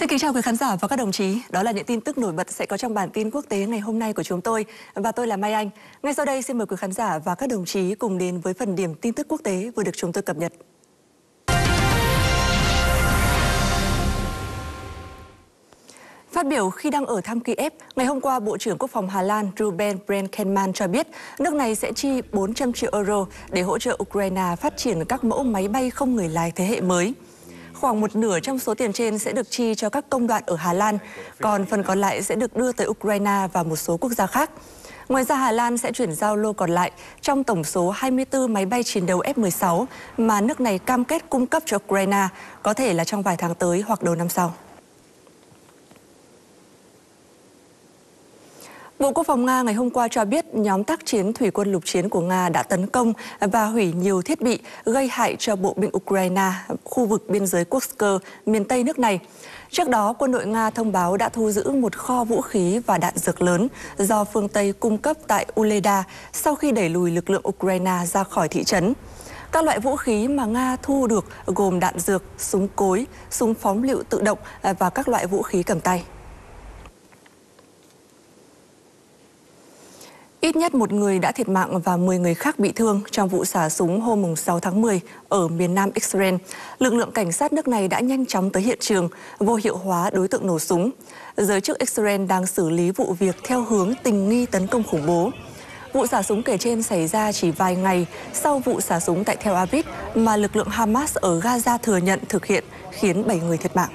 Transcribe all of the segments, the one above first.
Xin kính chào quý khán giả và các đồng chí. Đó là những tin tức nổi bật sẽ có trong bản tin quốc tế ngày hôm nay của chúng tôi. Và tôi là Mai Anh. Ngay sau đây xin mời quý khán giả và các đồng chí cùng đến với phần điểm tin tức quốc tế vừa được chúng tôi cập nhật. Phát biểu khi đang ở thăm Kiev, ngày hôm qua, Bộ trưởng Quốc phòng Hà Lan Ruben Brenkelman cho biết nước này sẽ chi 400 triệu euro để hỗ trợ Ukraine phát triển các mẫu máy bay không người lái thế hệ mới. Khoảng một nửa trong số tiền trên sẽ được chi cho các công đoạn ở Hà Lan, còn phần còn lại sẽ được đưa tới Ukraine và một số quốc gia khác. Ngoài ra, Hà Lan sẽ chuyển giao lô còn lại trong tổng số 24 máy bay chiến đấu F-16 mà nước này cam kết cung cấp cho Ukraine, có thể là trong vài tháng tới hoặc đầu năm sau. Bộ Quốc phòng Nga ngày hôm qua cho biết nhóm tác chiến thủy quân lục chiến của Nga đã tấn công và hủy nhiều thiết bị gây hại cho bộ binh Ukraine, khu vực biên giới Kursk, miền Tây nước này. Trước đó, quân đội Nga thông báo đã thu giữ một kho vũ khí và đạn dược lớn do phương Tây cung cấp tại Uleda sau khi đẩy lùi lực lượng Ukraine ra khỏi thị trấn. Các loại vũ khí mà Nga thu được gồm đạn dược, súng cối, súng phóng lựu tự động và các loại vũ khí cầm tay. Ít nhất một người đã thiệt mạng và 10 người khác bị thương trong vụ xả súng hôm 6 tháng 10 ở miền nam Israel. Lực lượng cảnh sát nước này đã nhanh chóng tới hiện trường, vô hiệu hóa đối tượng nổ súng. Giới chức Israel đang xử lý vụ việc theo hướng tình nghi tấn công khủng bố. Vụ xả súng kể trên xảy ra chỉ vài ngày sau vụ xả súng tại Tel Aviv mà lực lượng Hamas ở Gaza thừa nhận thực hiện khiến 7 người thiệt mạng.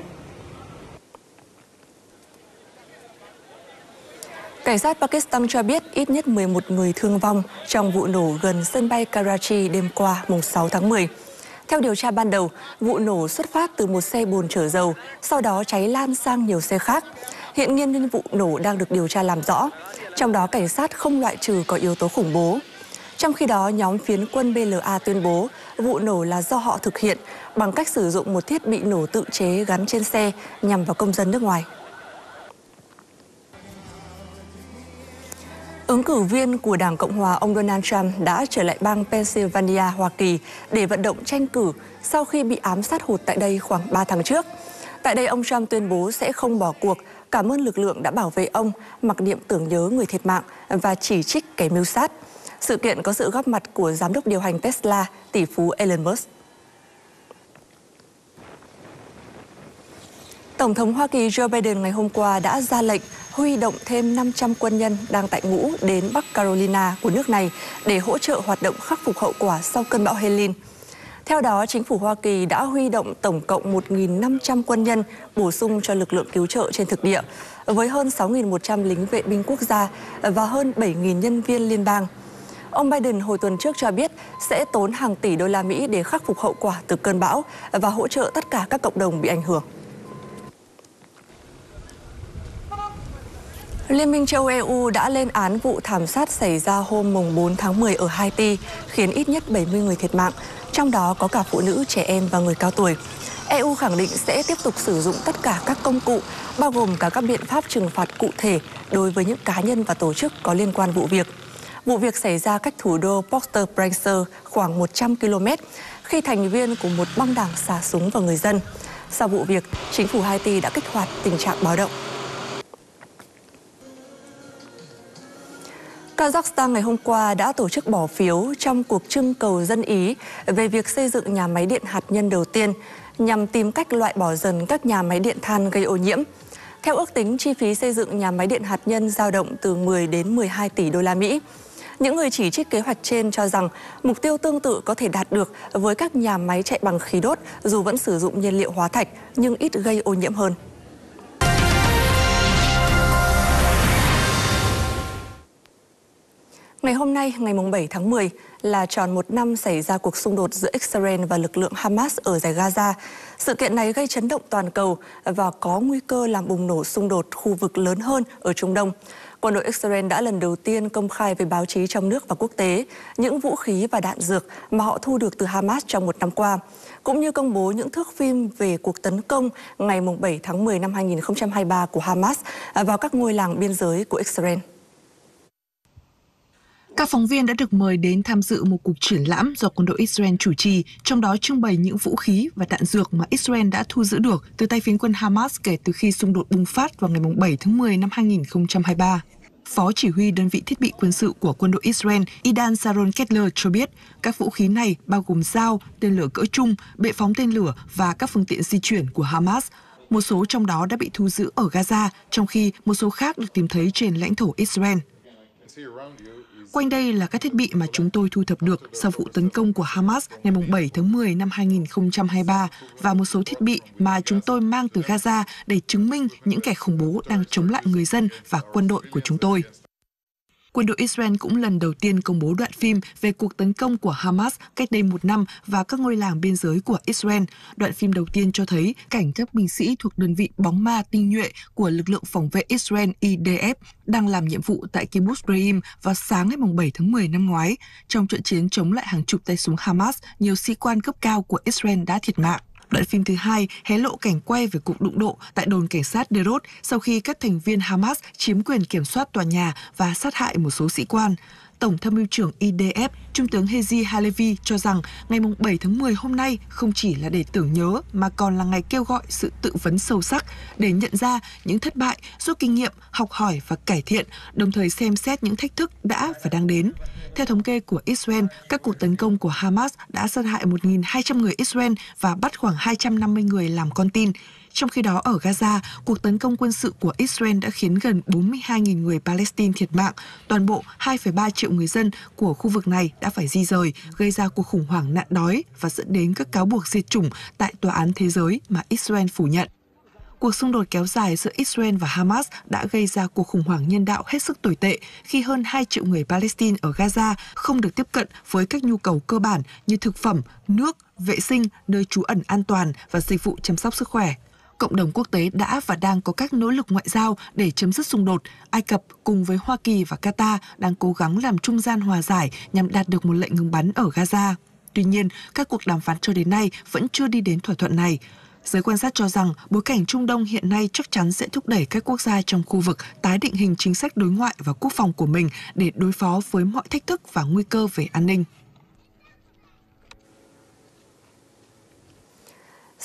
Cảnh sát Pakistan cho biết ít nhất 11 người thương vong trong vụ nổ gần sân bay Karachi đêm qua, mùng 6 tháng 10. Theo điều tra ban đầu, vụ nổ xuất phát từ một xe bồn chở dầu, sau đó cháy lan sang nhiều xe khác. Hiện nguyên nhân vụ nổ đang được điều tra làm rõ, trong đó cảnh sát không loại trừ có yếu tố khủng bố. Trong khi đó, nhóm phiến quân BLA tuyên bố vụ nổ là do họ thực hiện bằng cách sử dụng một thiết bị nổ tự chế gắn trên xe nhằm vào công dân nước ngoài. Ứng cử viên của Đảng Cộng hòa ông Donald Trump đã trở lại bang Pennsylvania, Hoa Kỳ để vận động tranh cử sau khi bị ám sát hụt tại đây khoảng 3 tháng trước. Tại đây, ông Trump tuyên bố sẽ không bỏ cuộc, cảm ơn lực lượng đã bảo vệ ông, mặc niệm tưởng nhớ người thiệt mạng và chỉ trích kẻ mưu sát. Sự kiện có sự góp mặt của giám đốc điều hành Tesla, tỷ phú Elon Musk. Tổng thống Hoa Kỳ Joe Biden ngày hôm qua đã ra lệnh huy động thêm 500 quân nhân đang tại ngũ đến Bắc Carolina của nước này để hỗ trợ hoạt động khắc phục hậu quả sau cơn bão Helene. Theo đó, chính phủ Hoa Kỳ đã huy động tổng cộng 1.500 quân nhân bổ sung cho lực lượng cứu trợ trên thực địa, với hơn 6.100 lính vệ binh quốc gia và hơn 7.000 nhân viên liên bang. Ông Biden hồi tuần trước cho biết sẽ tốn hàng tỷ đô la Mỹ để khắc phục hậu quả từ cơn bão và hỗ trợ tất cả các cộng đồng bị ảnh hưởng. Liên minh châu EU đã lên án vụ thảm sát xảy ra hôm mùng 4 tháng 10 ở Haiti, khiến ít nhất 70 người thiệt mạng, trong đó có cả phụ nữ, trẻ em và người cao tuổi. EU khẳng định sẽ tiếp tục sử dụng tất cả các công cụ, bao gồm cả các biện pháp trừng phạt cụ thể đối với những cá nhân và tổ chức có liên quan vụ việc. Vụ việc xảy ra cách thủ đô Port-au-Prince khoảng 100 km khi thành viên của một băng đảng xả súng vào người dân. Sau vụ việc, chính phủ Haiti đã kích hoạt tình trạng báo động. Kazakhstan ngày hôm qua đã tổ chức bỏ phiếu trong cuộc trưng cầu dân Ý về việc xây dựng nhà máy điện hạt nhân đầu tiên nhằm tìm cách loại bỏ dần các nhà máy điện than gây ô nhiễm. Theo ước tính, chi phí xây dựng nhà máy điện hạt nhân dao động từ 10 đến 12 tỷ đô la Mỹ. Những người chỉ trích kế hoạch trên cho rằng mục tiêu tương tự có thể đạt được với các nhà máy chạy bằng khí đốt dù vẫn sử dụng nhiên liệu hóa thạch nhưng ít gây ô nhiễm hơn. Ngày hôm nay, ngày 7 tháng 10, là tròn một năm xảy ra cuộc xung đột giữa Israel và lực lượng Hamas ở giải Gaza. Sự kiện này gây chấn động toàn cầu và có nguy cơ làm bùng nổ xung đột khu vực lớn hơn ở Trung Đông. Quân đội Israel đã lần đầu tiên công khai với báo chí trong nước và quốc tế những vũ khí và đạn dược mà họ thu được từ Hamas trong một năm qua, cũng như công bố những thước phim về cuộc tấn công ngày 7 tháng 10 năm 2023 của Hamas vào các ngôi làng biên giới của Israel. Các phóng viên đã được mời đến tham dự một cuộc triển lãm do quân đội Israel chủ trì, trong đó trưng bày những vũ khí và đạn dược mà Israel đã thu giữ được từ tay phiến quân Hamas kể từ khi xung đột bùng phát vào ngày 7 tháng 10 năm 2023. Phó chỉ huy đơn vị thiết bị quân sự của quân đội Israel Idan Sharon Kettler cho biết các vũ khí này bao gồm dao, tên lửa cỡ trung, bệ phóng tên lửa và các phương tiện di chuyển của Hamas. Một số trong đó đã bị thu giữ ở Gaza, trong khi một số khác được tìm thấy trên lãnh thổ Israel. Quanh đây là các thiết bị mà chúng tôi thu thập được sau vụ tấn công của Hamas ngày 7 tháng 10 năm 2023 và một số thiết bị mà chúng tôi mang từ Gaza để chứng minh những kẻ khủng bố đang chống lại người dân và quân đội của chúng tôi. Quân đội Israel cũng lần đầu tiên công bố đoạn phim về cuộc tấn công của Hamas cách đây một năm và các ngôi làng biên giới của Israel. Đoạn phim đầu tiên cho thấy cảnh các binh sĩ thuộc đơn vị bóng ma tinh nhuệ của lực lượng phòng vệ Israel IDF đang làm nhiệm vụ tại Kibbutz Reim vào sáng ngày 7 tháng 10 năm ngoái. Trong trận chiến chống lại hàng chục tay súng Hamas, nhiều sĩ quan cấp cao của Israel đã thiệt mạng. Đoạn phim thứ hai hé lộ cảnh quay về cuộc đụng độ tại đồn cảnh sát Derot sau khi các thành viên Hamas chiếm quyền kiểm soát tòa nhà và sát hại một số sĩ quan. Tổng tham mưu trưởng IDF, Trung tướng Hezi Halevi cho rằng ngày 7 tháng 10 hôm nay không chỉ là để tưởng nhớ mà còn là ngày kêu gọi sự tự vấn sâu sắc để nhận ra những thất bại, rút kinh nghiệm, học hỏi và cải thiện, đồng thời xem xét những thách thức đã và đang đến. Theo thống kê của Israel, các cuộc tấn công của Hamas đã sát hại 1.200 người Israel và bắt khoảng 250 người làm con tin. Trong khi đó, ở Gaza, cuộc tấn công quân sự của Israel đã khiến gần 42.000 người Palestine thiệt mạng. Toàn bộ 2,3 triệu người dân của khu vực này đã phải di rời, gây ra cuộc khủng hoảng nạn đói và dẫn đến các cáo buộc diệt chủng tại Tòa án Thế giới mà Israel phủ nhận. Cuộc xung đột kéo dài giữa Israel và Hamas đã gây ra cuộc khủng hoảng nhân đạo hết sức tồi tệ khi hơn 2 triệu người Palestine ở Gaza không được tiếp cận với các nhu cầu cơ bản như thực phẩm, nước, vệ sinh, nơi trú ẩn an toàn và dịch vụ chăm sóc sức khỏe cộng đồng quốc tế đã và đang có các nỗ lực ngoại giao để chấm dứt xung đột. Ai Cập cùng với Hoa Kỳ và Qatar đang cố gắng làm trung gian hòa giải nhằm đạt được một lệnh ngừng bắn ở Gaza. Tuy nhiên, các cuộc đàm phán cho đến nay vẫn chưa đi đến thỏa thuận này. Giới quan sát cho rằng bối cảnh Trung Đông hiện nay chắc chắn sẽ thúc đẩy các quốc gia trong khu vực tái định hình chính sách đối ngoại và quốc phòng của mình để đối phó với mọi thách thức và nguy cơ về an ninh.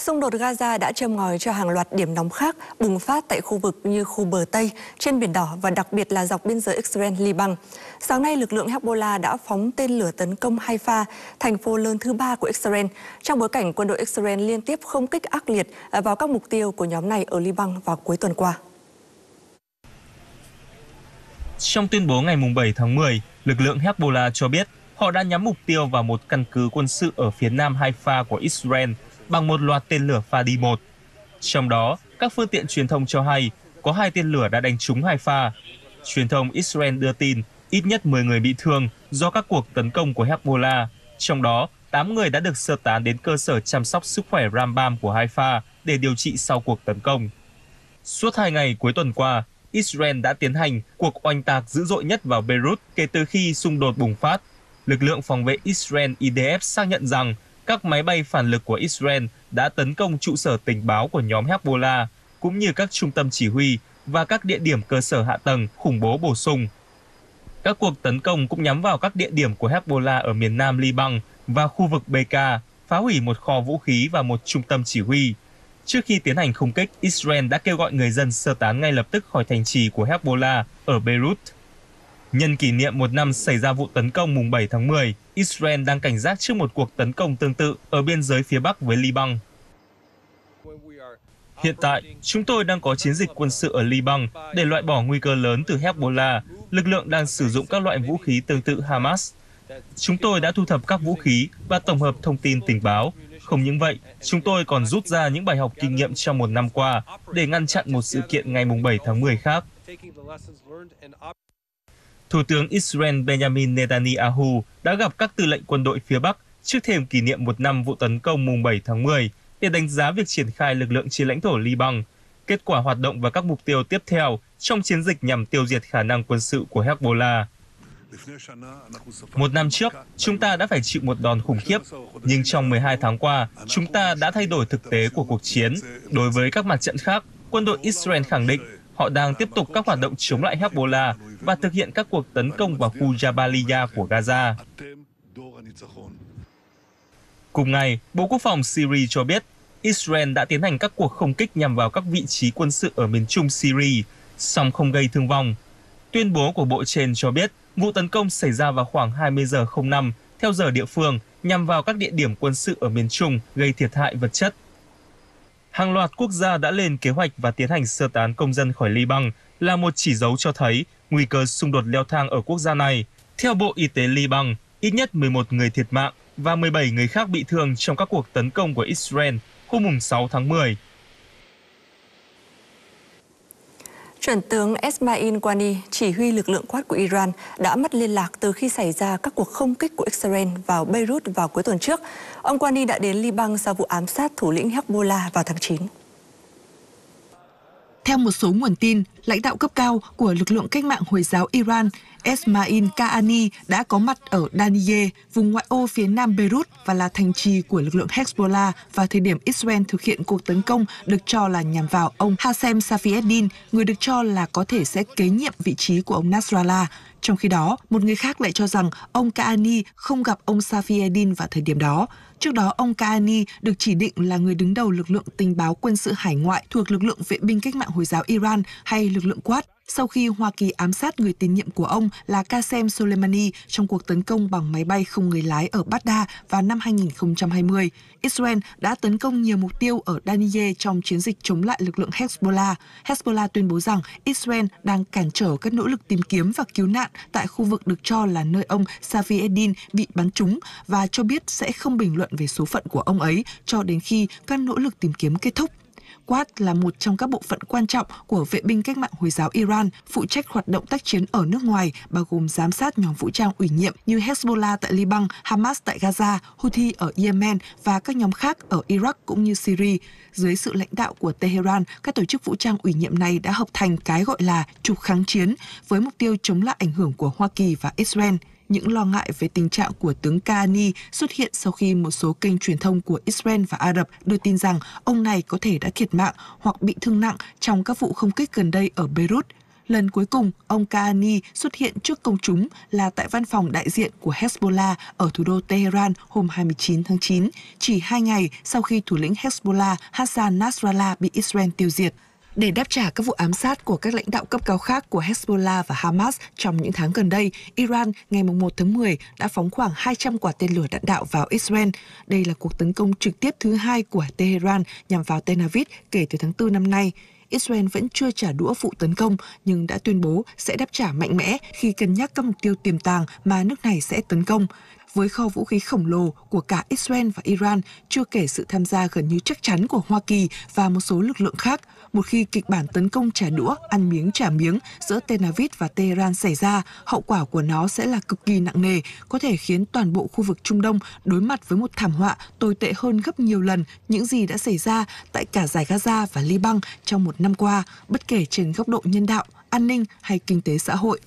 Xung đột Gaza đã châm ngòi cho hàng loạt điểm nóng khác bùng phát tại khu vực như khu bờ Tây, trên Biển Đỏ và đặc biệt là dọc biên giới Israel-Liban. Sáng nay, lực lượng Hezbollah đã phóng tên lửa tấn công Haifa, thành phố lớn thứ ba của Israel, trong bối cảnh quân đội Israel liên tiếp không kích ác liệt vào các mục tiêu của nhóm này ở Liban vào cuối tuần qua. Trong tuyên bố ngày 7 tháng 10, lực lượng Hezbollah cho biết họ đã nhắm mục tiêu vào một căn cứ quân sự ở phía nam Haifa của Israel bằng một loạt tên lửa Pha-di 1. Trong đó, các phương tiện truyền thông cho hay có hai tên lửa đã đánh trúng Haifa. Truyền thông Israel đưa tin ít nhất 10 người bị thương do các cuộc tấn công của Hezbollah, trong đó 8 người đã được sơ tán đến cơ sở chăm sóc sức khỏe Rambam của Haifa để điều trị sau cuộc tấn công. Suốt hai ngày cuối tuần qua, Israel đã tiến hành cuộc oanh tạc dữ dội nhất vào Beirut kể từ khi xung đột bùng phát. Lực lượng phòng vệ Israel IDF xác nhận rằng các máy bay phản lực của Israel đã tấn công trụ sở tình báo của nhóm Hezbollah, cũng như các trung tâm chỉ huy và các địa điểm cơ sở hạ tầng khủng bố bổ sung. Các cuộc tấn công cũng nhắm vào các địa điểm của Hezbollah ở miền nam Liban và khu vực BK, phá hủy một kho vũ khí và một trung tâm chỉ huy. Trước khi tiến hành không kích, Israel đã kêu gọi người dân sơ tán ngay lập tức khỏi thành trì của Hezbollah ở Beirut. Nhân kỷ niệm một năm xảy ra vụ tấn công mùng 7 tháng 10, Israel đang cảnh giác trước một cuộc tấn công tương tự ở biên giới phía Bắc với Liban. Hiện tại, chúng tôi đang có chiến dịch quân sự ở Liban để loại bỏ nguy cơ lớn từ Hezbollah. Lực lượng đang sử dụng các loại vũ khí tương tự Hamas. Chúng tôi đã thu thập các vũ khí và tổng hợp thông tin tình báo. Không những vậy, chúng tôi còn rút ra những bài học kinh nghiệm trong một năm qua để ngăn chặn một sự kiện ngày 7 tháng 10 khác. Thủ tướng Israel Benjamin Netanyahu đã gặp các tư lệnh quân đội phía Bắc trước thềm kỷ niệm một năm vụ tấn công mùng 7 tháng 10 để đánh giá việc triển khai lực lượng trên lãnh thổ Liban, kết quả hoạt động và các mục tiêu tiếp theo trong chiến dịch nhằm tiêu diệt khả năng quân sự của Hezbollah. Một năm trước, chúng ta đã phải chịu một đòn khủng khiếp, nhưng trong 12 tháng qua, chúng ta đã thay đổi thực tế của cuộc chiến. Đối với các mặt trận khác, quân đội Israel khẳng định họ đang tiếp tục các hoạt động chống lại Hezbollah và thực hiện các cuộc tấn công vào khu Jabalia của Gaza. Cùng ngày, Bộ Quốc phòng Syria cho biết Israel đã tiến hành các cuộc không kích nhằm vào các vị trí quân sự ở miền trung Syria, song không gây thương vong. Tuyên bố của Bộ trên cho biết vụ tấn công xảy ra vào khoảng 20 giờ 05 theo giờ địa phương nhằm vào các địa điểm quân sự ở miền Trung gây thiệt hại vật chất. Hàng loạt quốc gia đã lên kế hoạch và tiến hành sơ tán công dân khỏi Liban là một chỉ dấu cho thấy nguy cơ xung đột leo thang ở quốc gia này. Theo Bộ Y tế Liban, ít nhất 11 người thiệt mạng và 17 người khác bị thương trong các cuộc tấn công của Israel hôm 6 tháng 10. Chuẩn tướng Esmail Qani, chỉ huy lực lượng quát của Iran, đã mất liên lạc từ khi xảy ra các cuộc không kích của Israel vào Beirut vào cuối tuần trước. Ông Qani đã đến Liban sau vụ ám sát thủ lĩnh Hezbollah vào tháng 9. Theo một số nguồn tin, lãnh đạo cấp cao của lực lượng cách mạng Hồi giáo Iran Esmail Kaani đã có mặt ở Daniye, vùng ngoại ô phía nam Beirut và là thành trì của lực lượng Hezbollah vào thời điểm Israel thực hiện cuộc tấn công được cho là nhằm vào ông Hassem Safieddin, người được cho là có thể sẽ kế nhiệm vị trí của ông Nasrallah. Trong khi đó, một người khác lại cho rằng ông Kaani không gặp ông Safieddin vào thời điểm đó. Trước đó, ông Kaani được chỉ định là người đứng đầu lực lượng tình báo quân sự hải ngoại thuộc lực lượng vệ binh cách mạng Hồi giáo Iran hay lực lượng Quad sau khi Hoa Kỳ ám sát người tiền nhiệm của ông là Qasem Soleimani trong cuộc tấn công bằng máy bay không người lái ở Baghdad vào năm 2020. Israel đã tấn công nhiều mục tiêu ở Daniye trong chiến dịch chống lại lực lượng Hezbollah. Hezbollah tuyên bố rằng Israel đang cản trở các nỗ lực tìm kiếm và cứu nạn tại khu vực được cho là nơi ông Safi Eddin bị bắn trúng và cho biết sẽ không bình luận về số phận của ông ấy cho đến khi các nỗ lực tìm kiếm kết thúc. Quds là một trong các bộ phận quan trọng của vệ binh cách mạng Hồi giáo Iran, phụ trách hoạt động tác chiến ở nước ngoài, bao gồm giám sát nhóm vũ trang ủy nhiệm như Hezbollah tại Liban, Hamas tại Gaza, Houthi ở Yemen và các nhóm khác ở Iraq cũng như Syria. Dưới sự lãnh đạo của Tehran, các tổ chức vũ trang ủy nhiệm này đã hợp thành cái gọi là trục kháng chiến với mục tiêu chống lại ảnh hưởng của Hoa Kỳ và Israel những lo ngại về tình trạng của tướng Kani xuất hiện sau khi một số kênh truyền thông của Israel và Ả Rập đưa tin rằng ông này có thể đã thiệt mạng hoặc bị thương nặng trong các vụ không kích gần đây ở Beirut. Lần cuối cùng, ông Kani xuất hiện trước công chúng là tại văn phòng đại diện của Hezbollah ở thủ đô Tehran hôm 29 tháng 9, chỉ hai ngày sau khi thủ lĩnh Hezbollah Hassan Nasrallah bị Israel tiêu diệt để đáp trả các vụ ám sát của các lãnh đạo cấp cao khác của Hezbollah và Hamas trong những tháng gần đây, Iran ngày 1 tháng 10 đã phóng khoảng 200 quả tên lửa đạn đạo vào Israel. Đây là cuộc tấn công trực tiếp thứ hai của Tehran nhằm vào Tel Aviv kể từ tháng 4 năm nay. Israel vẫn chưa trả đũa vụ tấn công nhưng đã tuyên bố sẽ đáp trả mạnh mẽ khi cân nhắc các mục tiêu tiềm tàng mà nước này sẽ tấn công với kho vũ khí khổng lồ của cả Israel và Iran, chưa kể sự tham gia gần như chắc chắn của Hoa Kỳ và một số lực lượng khác. Một khi kịch bản tấn công trả đũa, ăn miếng trả miếng giữa Tel Aviv và Tehran xảy ra, hậu quả của nó sẽ là cực kỳ nặng nề, có thể khiến toàn bộ khu vực Trung Đông đối mặt với một thảm họa tồi tệ hơn gấp nhiều lần những gì đã xảy ra tại cả giải Gaza và Liban trong một năm qua, bất kể trên góc độ nhân đạo, an ninh hay kinh tế xã hội.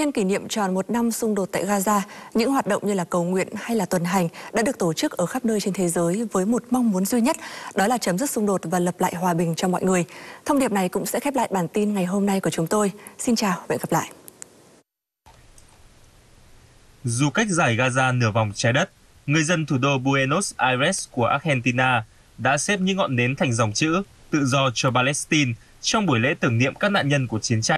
Nhân kỷ niệm tròn một năm xung đột tại Gaza, những hoạt động như là cầu nguyện hay là tuần hành đã được tổ chức ở khắp nơi trên thế giới với một mong muốn duy nhất, đó là chấm dứt xung đột và lập lại hòa bình cho mọi người. Thông điệp này cũng sẽ khép lại bản tin ngày hôm nay của chúng tôi. Xin chào và hẹn gặp lại. Dù cách giải Gaza nửa vòng trái đất, người dân thủ đô Buenos Aires của Argentina đã xếp những ngọn nến thành dòng chữ tự do cho Palestine trong buổi lễ tưởng niệm các nạn nhân của chiến tranh.